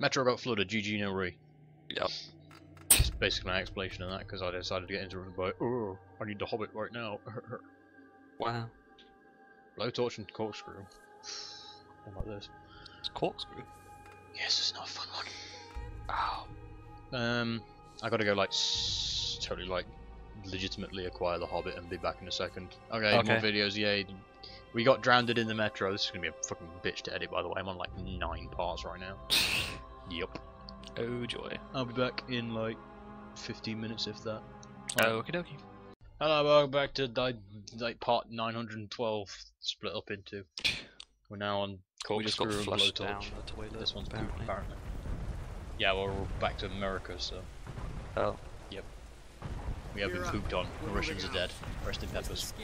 Metro got flooded, GG no re. Yep. That's basically my explanation of that, because I decided to get interrupted by, oh, I need the Hobbit right now. Wow. Blowtorch and corkscrew. What like this? It's corkscrew. Yes, it's not a fun one. Ow. Um, I gotta go like s- totally like legitimately acquire the Hobbit and be back in a second. Okay, more videos. Yay! We got drowned in the metro. This is gonna be a fucking bitch to edit, by the way. I'm on like nine parts right now. Yep. Oh joy. I'll be back in like 15 minutes, if that. Oh, Okie dokie. Hello, welcome back to di- like part 912 split up into. We're now on We just got corkscrew and flushed blowtorch. down the toilet. This one's poop, apparently. apparently. Yeah, well, we're back to America, so Oh. Yep. We have been You're up. pooped on. The We're Russians are dead. Rest in peppers.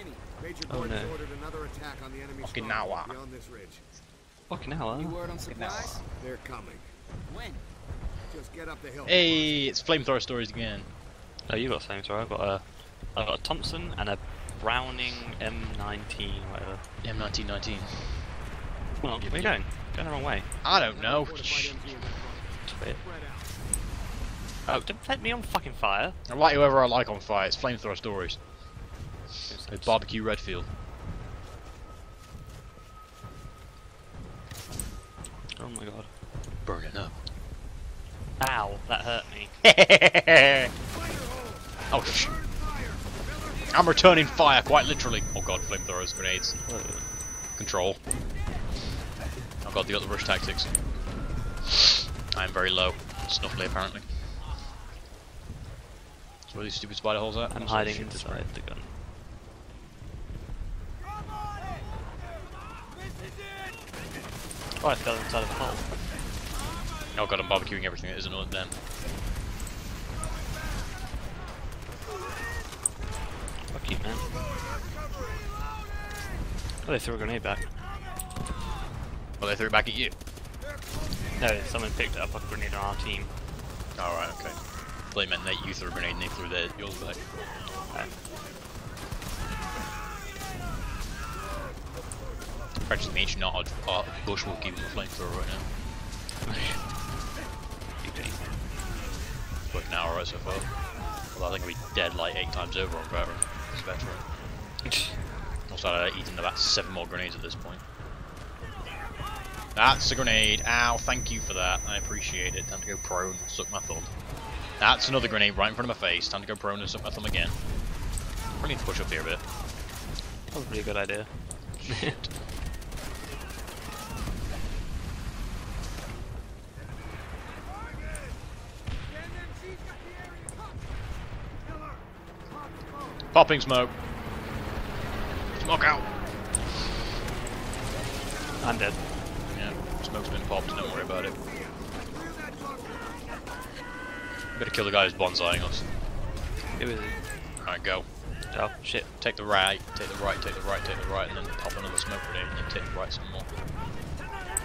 Major Oh, no. ordered another attack on the enemy Okinawa. stronghold beyond this ridge. Fucking hell, huh? word? They're coming. When? Just get up the hill. Hey, it's flamethrower stories again. Oh, you got the same, sorry. I've got a, I've got a Thompson and a Browning M19, whatever. M1919. Well, where are you going? Going the wrong way. I don't know. Fortified MG in that front. Wait. Spread out. Oh, don't set me on fucking fire. I light whoever I like on fire. It's flamethrower stories. With barbecue Redfield. Oh my god. Burning up. Ow, that hurt me. oh, sh I'm returning fire, quite literally. Oh god, flamethrowers, grenades. Control. Oh god, they got the other rush tactics. I am very low. Snuffly, apparently. So where are these stupid spider holes at? I'm Also, hiding shoot this inside the gun. Oh, I fell inside of a hole. Oh god, I'm barbecuing everything that isn't them. Fuck you, man. Oh, they threw a grenade back. Well, they threw it back at you. No, someone picked up a grenade on our team. Alright, okay. They meant that you threw a grenade and they threw their, yours back. Uh, Practicing the ancient art art bushwalking with a flamethrower right now. Alright so far. Although I think I'll be dead like eight times over on veteran. It's veteran. Also, I've eaten about seven more grenades at this point. That's a grenade. Ow, thank you for that. I appreciate it. Time to go prone, suck my thumb. That's another grenade right in front of my face. Time to go prone and suck my thumb again. Probably need to push up here a bit. That was a pretty good idea. Popping smoke. Smoke out. I'm dead. Yeah, smoke's been popped. Don't worry about it. Better kill the guy who's bonsaiing us. It was. Alright, go. Oh shit. Take the right, take the right, take the right, take the right, and then pop another smoke grenade, and then take the right some more.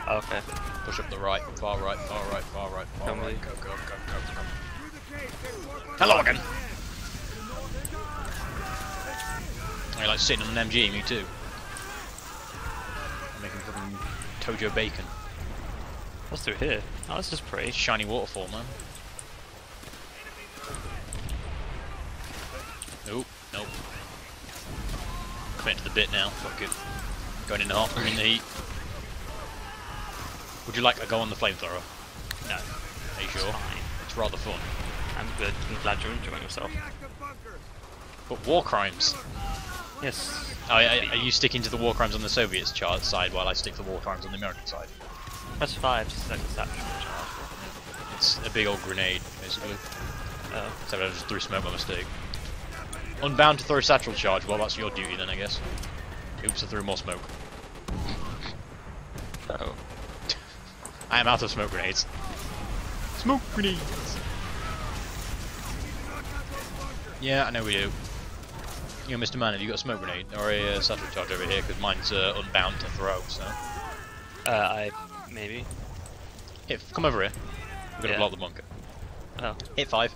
Oh, okay. Push up the right, far right, far right, far right, far Come right. Go, go, go, go, go. Through the cave, take four by Hello again. I like sitting on an MG, me too. I'm making fucking Tojo bacon. What's through here? Oh, that's just pretty. Shiny waterfall, man. Nope, nope. Committing to the bit now. Fuck it. Going in the hot, in the heat. Would you like a go on the flamethrower? No. Are you sure? It's rather fun. I'm good. I'm glad you're enjoying yourself. But war crimes. Yes. Oh, are, are you sticking to the war crimes on the Soviet chart side while I stick to the war crimes on the American side? Press 5 to select the satchel charge. It's a big old grenade, basically. Uh, Except I just threw smoke by mistake. Unbound to throw satchel charge. Well, that's your duty then, I guess. Oops, I threw more smoke. oh. I am out of smoke grenades. Smoke grenades! Yeah, I know we do. You know, Mr. Man, have you got a smoke grenade? Or a uh, satchel charge over here? Because mine's uh, unbound to throw, so... Uh, I. maybe. Hit, come over here. We're gonna Yeah. block the bunker. Oh. Hit five.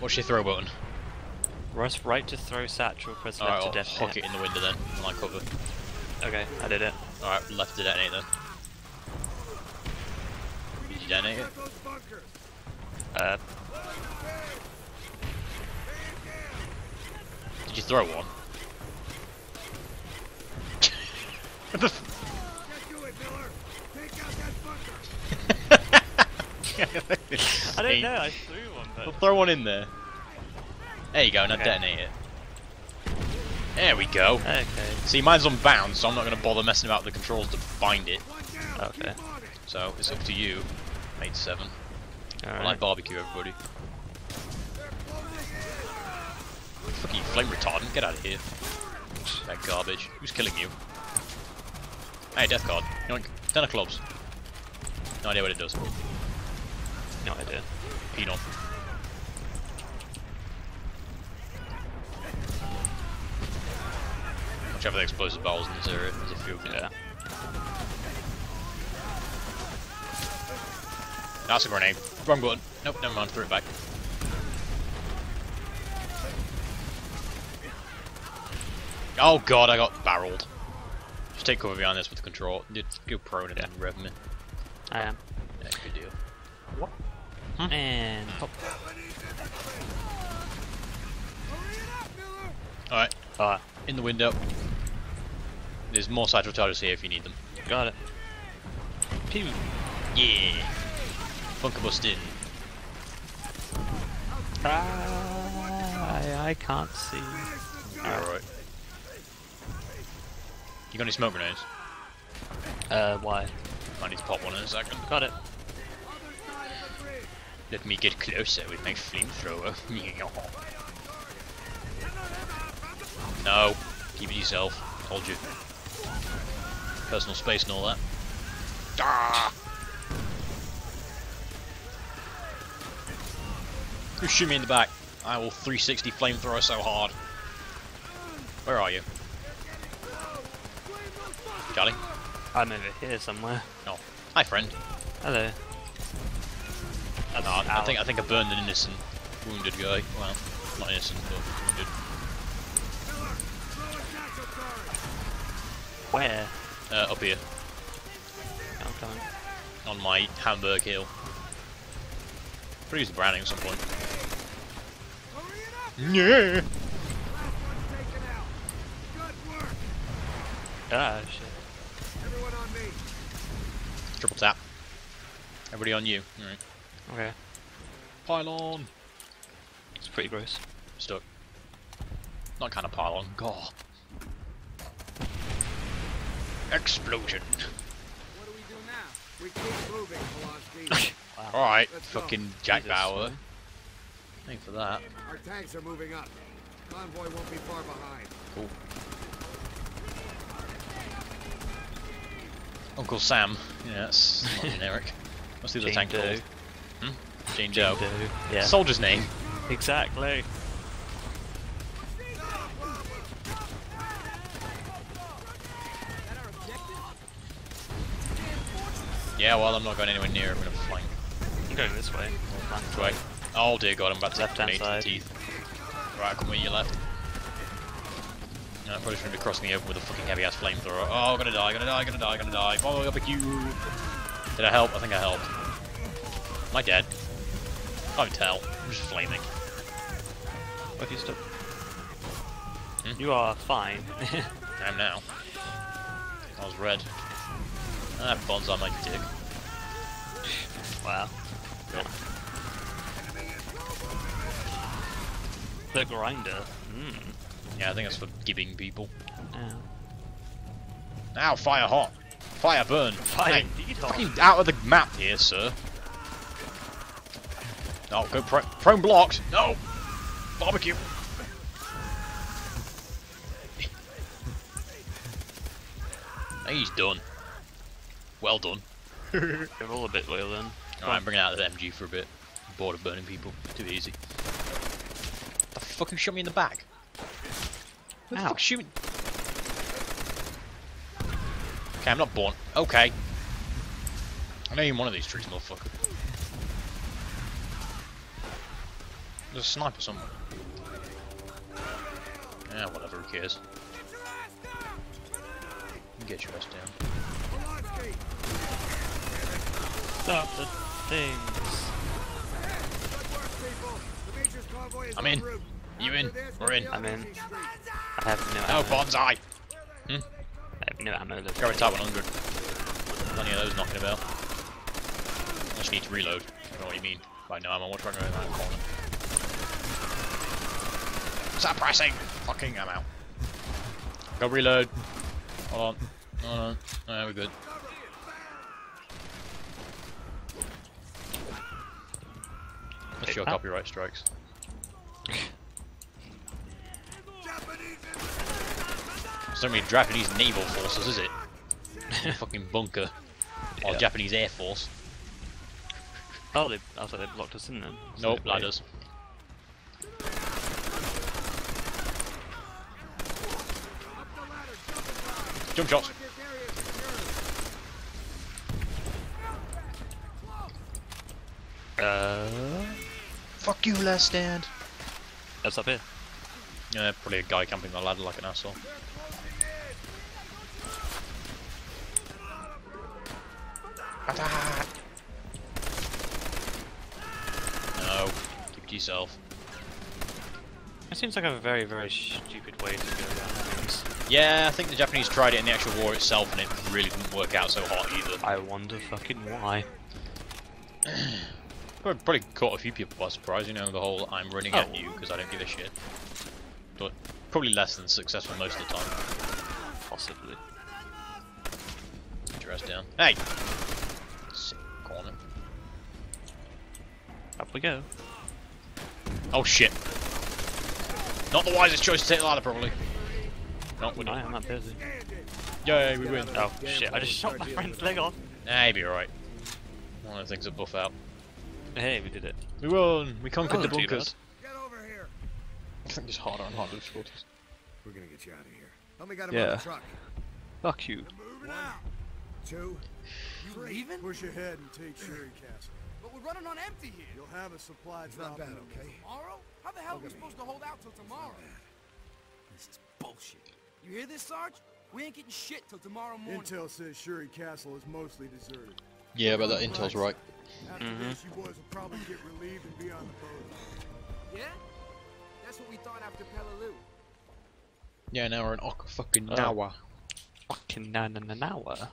What's your throw button? Press right to throw satchel, press Alright, left I'll to detonate. hook it in the window then, on my cover. Okay, I did it. Alright, left to detonate then. you detonate it? Uh, Did you throw one? what the f- Get to it, Miller. Take out that bunker. I don't know. I threw one, We'll but throw one in there. There you go, now Okay. detonate it. There we go. okay. See, mine's unbound, so I'm not going to bother messing about with the controls to find it. Okay. Keep on it. So, it's up to you. Mate 7. I like barbecue, everybody. Fucking flame retardant, get out of here. That garbage. Who's killing you? Hey, death card. Yoink. Ten of clubs. No idea what it does. No idea. Penal. Watch out for the explosive barrels in this area. There's a few of them. Yeah. That's a grenade. Wrong button. Nope, never mind. Threw it back. Oh god, I got barreled. Just take cover behind this with the control. Did go prone and then rev me. I am. Yeah, good deal. Hmm. And pop. Hurry it up, Miller. Alright, Ah, in the window. There's more side retarders here if you need them. got it. Pew. Yeah! Bunker bust in. Ah, I, I can't see. Alright. You got any smoke grenades? Uh, why? I need to pop one in a second. Got it. Let me get closer with my flamethrower. no, keep it yourself. Told you. Personal space and all that. Ah! You shoot me in the back. I will 360 flamethrower so hard. Where are you? Charlie? I'm over here somewhere. No. Hi, friend. Hello. No, I, I think I think I burned an innocent, wounded guy. Well, not innocent, but wounded. Where? Uh, up here, I'm coming. on my Hamburg hill. Could use the browning at some point. Yeah. Ah, shit. Everyone on me. Triple tap. Everybody on you. Alright. Okay. Pylon. It's pretty gross. Stuck. Not kind of pylon. God. Explosion. What do we do now? We keep moving, Pulaski. Wow. Alright, Let's go. fucking Jack Jesus, Bauer. man. Thanks for that. Our tanks are moving up. Convoy won't be far behind. Cool. Uncle Sam. Yeah, that's not generic. What's the other Jane tank Doe. called? Hmm? Jane Joe. Doe. Yeah. Soldier's name. Exactly. Yeah, well, I'm not going anywhere near. I'm gonna flank. I'm going this way. Which way? Oh dear God, I'm about to the side. teeth. Right, come with your left. I probably shouldn't be crossing the open with a fucking heavy ass flamethrower. Oh, gonna die, gonna die, gonna die, gonna die. Oh, up a you. Did I help? I think I helped. Am I dead? Can't tell. I'm just flaming. What if you stop? Hmm? You are fine. I am now. I was red. Ah, bonds on my dick. wow. The grinder. Hmm. Yeah, I think that's for giving people. Yeah. Now, fire hot. Fire burn. Fire Hey, indeed hot. Fucking out of the map here, sir. No, go pro prone blocked. No. Barbecue. He's done. Well done. You're all a bit well then. Alright, I'm bringing out the MG for a bit. I'm bored of burning people. Too easy. The fuck you shot me in the back? Who the Ow. fuck shooting? Okay, I'm not born. Okay. I know you're in one of these trees, motherfucker. There's a sniper somewhere. Yeah, whatever, who cares? You Get your ass down. Stop it. things. Good work, people. The Major's I'm in. You in? We're in. I'm in. Easy Street. I have no Oh, ammo. bonsai! Hmm? I have no ammo. Left. A Type 100. Plenty of those knocking about. I just need to reload. I don't know what you mean. By no ammo, what's running around that corner? Stop pressing! Fucking, I'm out. Go reload. Hold on. Hold on. There we're good. That's your copyright strikes. It's not really Japanese naval forces, is it? fucking bunker. Or Yeah. Japanese air force. Oh, they, I thought they blocked us in then. So Nope, they- ladders. Jump shots. This area is secure. Uh, Fuck you, last stand. that's up here. Yeah, probably a guy camping the ladder like an asshole. Attack! No, keep to yourself. It seems like a very, very stupid way to go down things. Yeah, I think the Japanese tried it in the actual war itself and it really didn't work out so hot either. I wonder fucking why. Probably probably caught a few people by surprise, you know, the whole I'm running at Oh. you because I don't give a shit. But probably less than successful most of the time. Possibly. Put your ass down. Hey! Sick corner. Up we go. Oh shit. Not the wisest choice to take the ladder, probably. No, we No, don't. I'm not busy. Yay, we win. Oh shit, I just shot my friend's leg off. Nah, you'll be alright. One of the things that buff out. Hey, we did it. We won! We conquered oh, the Wasn't bunkers. Get over here. I think it's harder and harder difficulties. We're gonna get you out of here. Help me get him Yeah. on the truck. Fuck you. Moving out. Two. You leaving? Push ahead and take Shuri Castle. But we're running on empty here. You'll have a supply drop. Not bad, okay? Tomorrow? How the hell are we supposed to hold out till tomorrow? This is bullshit. You hear this, Sarge? We ain't getting shit till tomorrow morning. Intel says Shuri Castle is mostly deserted. Yeah, but that intel's right. After Mhm. this, you boys will probably get relieved and be on the boat. Yeah? That's what we thought after Peleliu. Yeah, now we're in Ock fucking Oh. Nawa. Fucking na na na na.